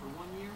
for one year.